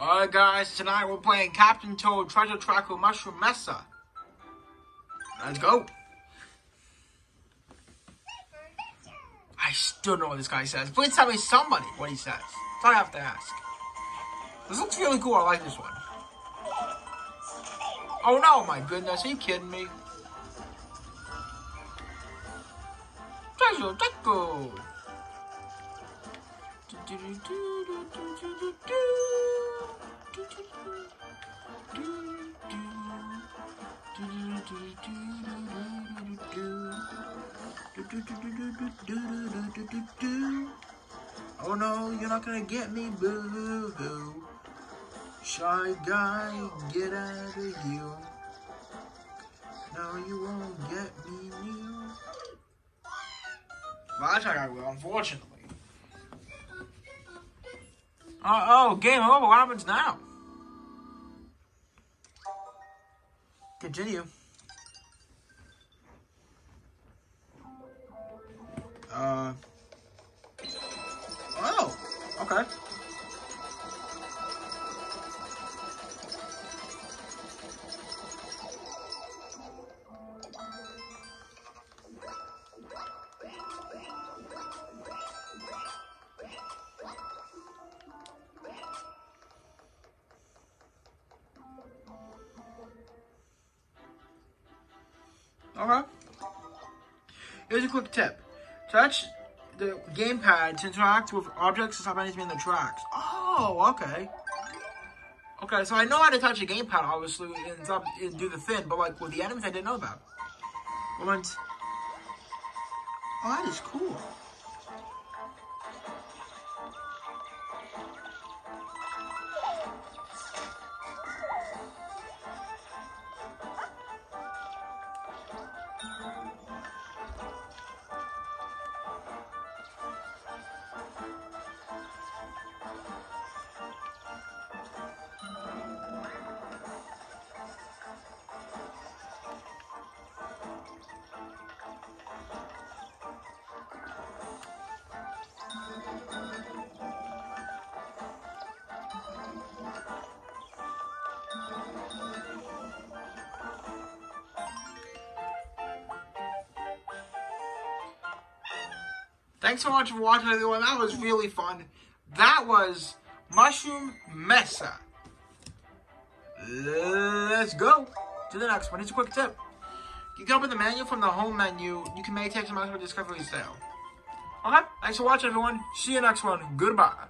Alright guys, tonight we're playing Captain Toad Treasure Tracker Mushroom Mesa. Let's go. I still don't know what this guy says. Please tell me somebody what he says. I have to ask. This looks really cool. I like this one. Oh no, my goodness. Are you kidding me? Treasure Tracker. Oh no, you're not gonna get me, boo hoo. Shy guy, get out of here. No, you won't get me new. Well, that's how I will, unfortunately. Uh, oh, game over. What happens now? Continue. Uh. Oh, okay. Okay. Here's a quick tip. Touch the gamepad to interact with objects and stop anything in the tracks. Oh, okay. Okay, so I know how to touch the gamepad, obviously, and, stop, and do the thing, but like with the enemies, I didn't know about. Moment. Oh, that is cool. Thanks so much for watching everyone. That was really fun. That was Mushroom Mesa. Let's go to the next one. Here's a quick tip. You can open the menu from the home menu. You can make text and for discovery sale. Okay, thanks for watching everyone. See you next one. Goodbye.